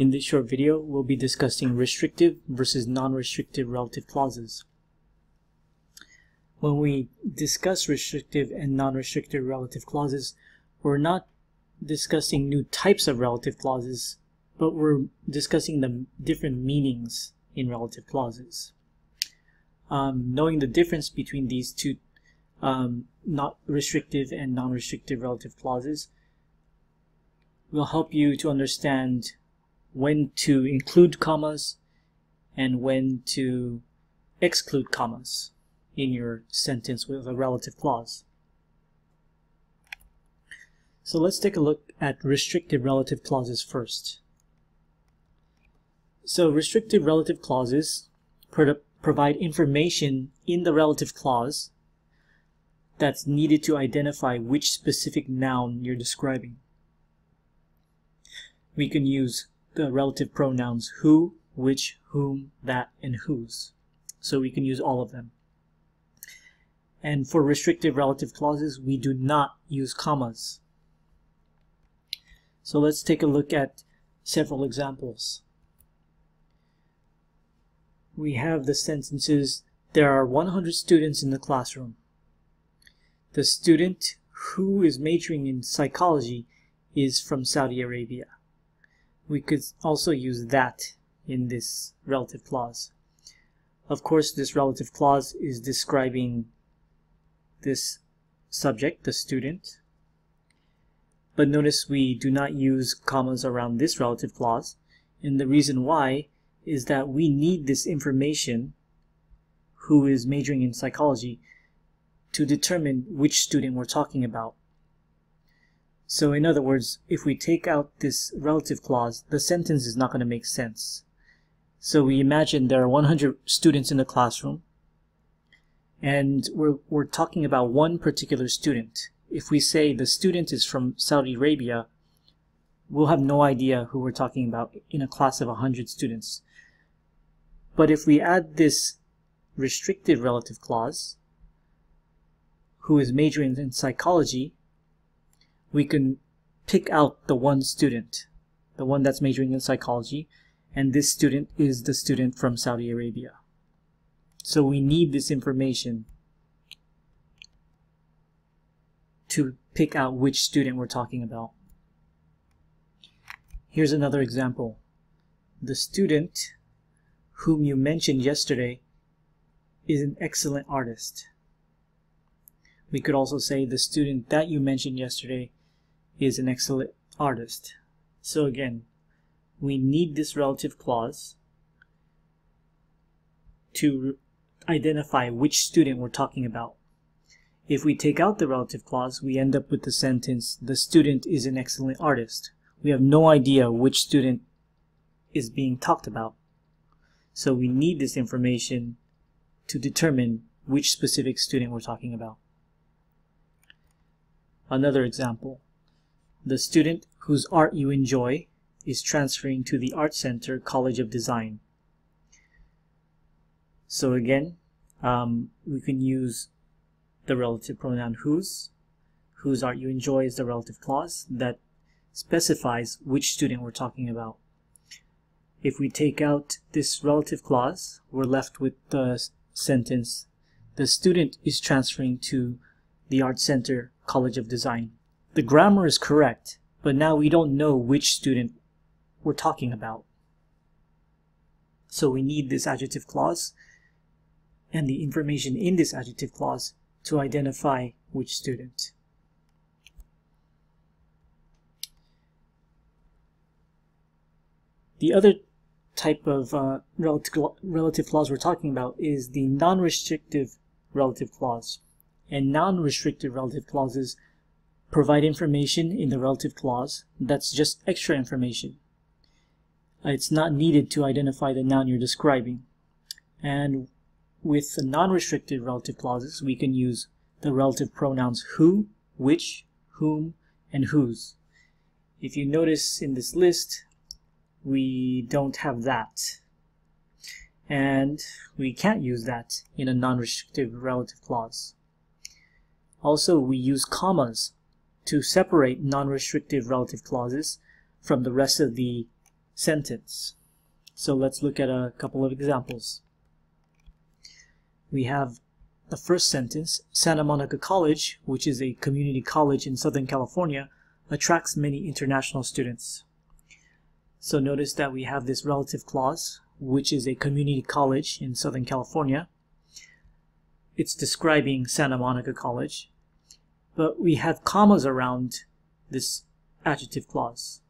In this short video, we'll be discussing restrictive versus non-restrictive relative clauses. When we discuss restrictive and non-restrictive relative clauses, we're not discussing new types of relative clauses, but we're discussing the different meanings in relative clauses. Um, knowing the difference between these two um, not restrictive and non-restrictive relative clauses will help you to understand when to include commas and when to exclude commas in your sentence with a relative clause. So let's take a look at restrictive relative clauses first. So restrictive relative clauses pro provide information in the relative clause that's needed to identify which specific noun you're describing. We can use the relative pronouns who, which, whom, that, and whose. So we can use all of them. And for restrictive relative clauses, we do not use commas. So let's take a look at several examples. We have the sentences, there are 100 students in the classroom. The student who is majoring in psychology is from Saudi Arabia. We could also use that in this relative clause. Of course, this relative clause is describing this subject, the student. But notice we do not use commas around this relative clause. And the reason why is that we need this information who is majoring in psychology to determine which student we're talking about. So in other words, if we take out this relative clause, the sentence is not going to make sense. So we imagine there are 100 students in the classroom, and we're, we're talking about one particular student. If we say the student is from Saudi Arabia, we'll have no idea who we're talking about in a class of 100 students. But if we add this restricted relative clause, who is majoring in psychology, we can pick out the one student, the one that's majoring in psychology, and this student is the student from Saudi Arabia. So we need this information to pick out which student we're talking about. Here's another example. The student whom you mentioned yesterday is an excellent artist. We could also say the student that you mentioned yesterday is an excellent artist. So again, we need this relative clause to identify which student we're talking about. If we take out the relative clause, we end up with the sentence, the student is an excellent artist. We have no idea which student is being talked about. So we need this information to determine which specific student we're talking about. Another example. The student whose art you enjoy is transferring to the Art Center College of Design. So again, um, we can use the relative pronoun whose. Whose art you enjoy is the relative clause that specifies which student we're talking about. If we take out this relative clause, we're left with the sentence, the student is transferring to the Art Center College of Design. The grammar is correct, but now we don't know which student we're talking about. So we need this adjective clause and the information in this adjective clause to identify which student. The other type of uh, relative, relative clause we're talking about is the non-restrictive relative clause and non-restrictive relative clauses provide information in the relative clause that's just extra information. It's not needed to identify the noun you're describing. And with the non-restricted relative clauses, we can use the relative pronouns who, which, whom, and whose. If you notice in this list, we don't have that. And we can't use that in a non-restrictive relative clause. Also, we use commas to separate non-restrictive relative clauses from the rest of the sentence. So let's look at a couple of examples. We have the first sentence, Santa Monica College, which is a community college in Southern California, attracts many international students. So notice that we have this relative clause, which is a community college in Southern California. It's describing Santa Monica College, but we have commas around this adjective clause.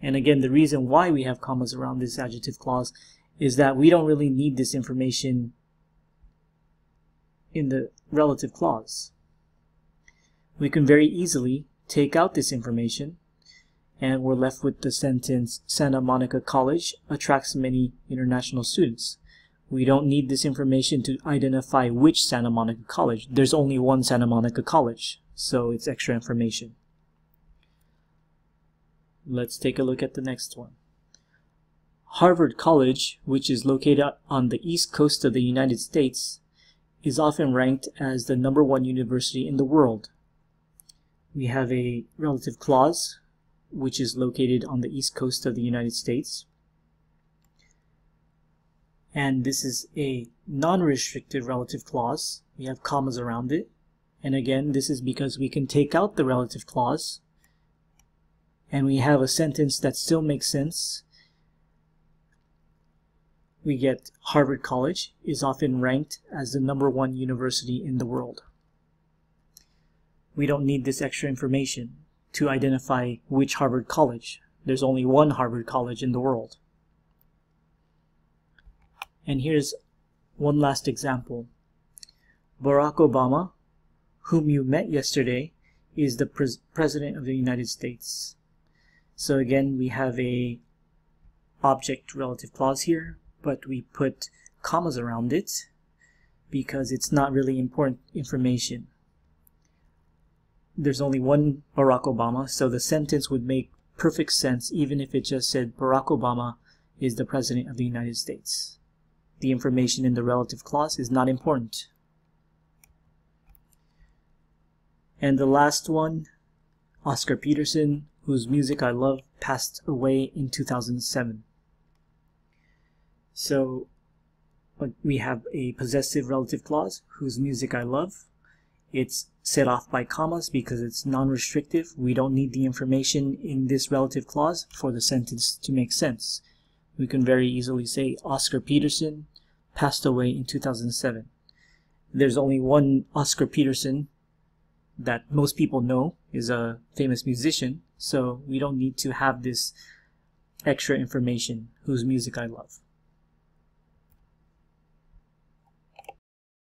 And again, the reason why we have commas around this adjective clause is that we don't really need this information in the relative clause. We can very easily take out this information and we're left with the sentence Santa Monica College attracts many international students. We don't need this information to identify which Santa Monica College. There's only one Santa Monica College, so it's extra information. Let's take a look at the next one. Harvard College, which is located on the east coast of the United States, is often ranked as the number one university in the world. We have a relative clause, which is located on the east coast of the United States. And this is a non-restricted relative clause. We have commas around it. And again, this is because we can take out the relative clause and we have a sentence that still makes sense. We get Harvard College is often ranked as the number one university in the world. We don't need this extra information to identify which Harvard College. There's only one Harvard College in the world. And here's one last example. Barack Obama, whom you met yesterday, is the pres President of the United States. So again, we have a object relative clause here, but we put commas around it because it's not really important information. There's only one Barack Obama, so the sentence would make perfect sense even if it just said Barack Obama is the President of the United States. The information in the relative clause is not important. And the last one, Oscar Peterson, whose music I love, passed away in 2007. So we have a possessive relative clause, whose music I love. It's set off by commas because it's non-restrictive. We don't need the information in this relative clause for the sentence to make sense. We can very easily say Oscar Peterson passed away in 2007. There's only one Oscar Peterson that most people know is a famous musician, so we don't need to have this extra information whose music I love.